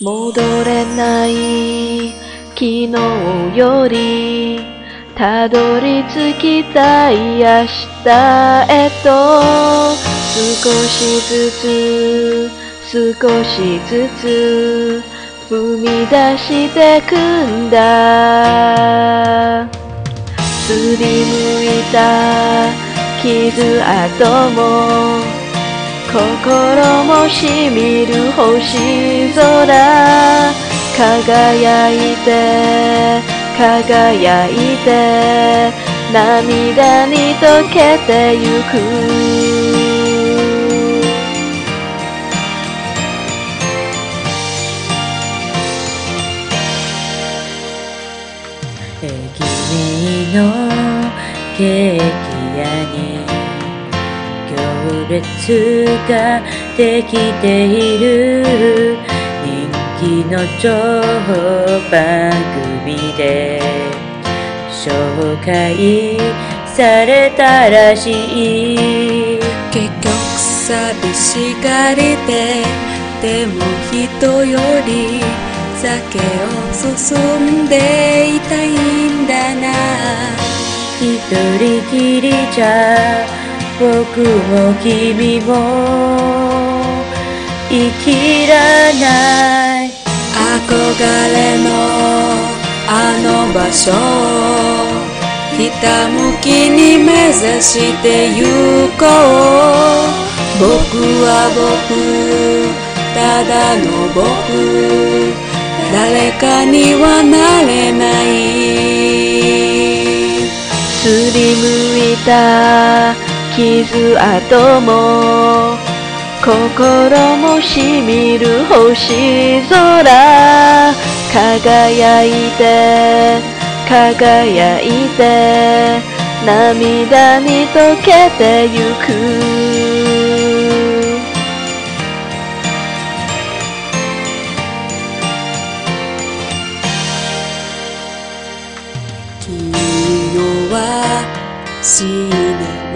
戻れない昨日よりたどり着きたい明日へと少しずつ少しずつ踏み出してくんだ。すりむいた傷跡も心もしみる星空。輝いて輝いて涙に溶けてゆく。君のケーキ屋に列ができている。人気の情報番組で。紹介されたらしい。結局寂しがりで。でも人より。酒を進んでいたいんだな。一人きりじゃ僕も君も生きらない憧れのあの場所ひたむきに目指してゆこう。僕は僕ただの僕誰かにはなれない。すりむいた。傷跡も心もしみる星空輝いて輝いて涙に溶けてゆく。昨日はシネマで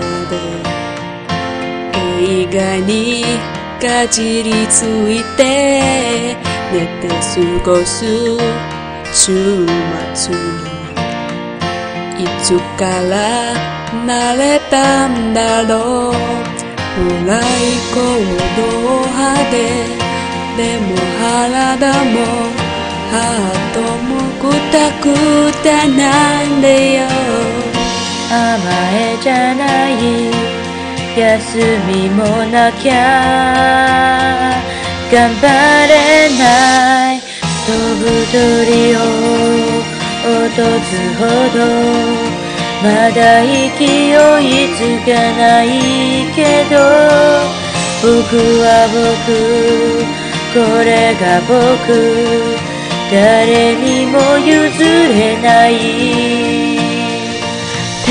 映画にかじりついて寝て過ごす週末いつから慣れたんだろう。暗い行動派ででも体もハートもくたくたなんでよ。甘えじゃない休みもなきゃ頑張れない飛ぶ鳥を落とすほどまだ勢いつかないけど僕は僕これが僕。誰にも譲れない。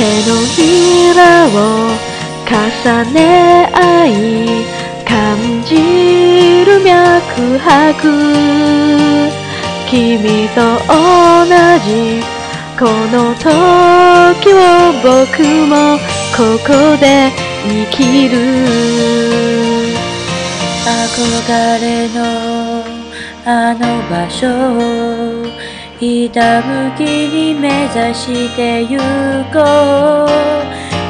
手のひらを重ね合い感じる脈拍。君と同じこの時を僕もここで生きる。憧れのあの場所。ひたむきに目指してゆこう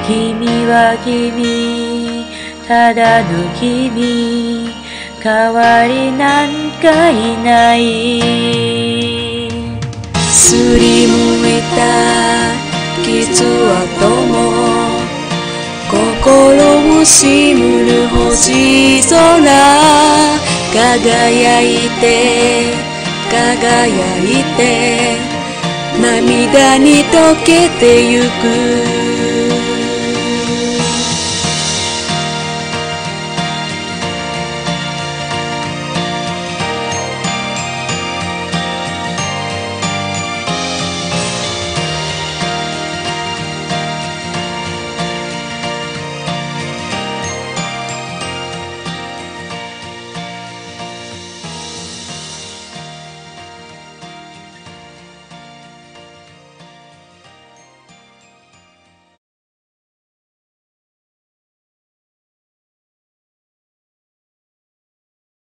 君は君ただの君代わりなんかいない。すりむいた傷跡も心をしむる星空。輝いて輝いて涙に溶けてゆく。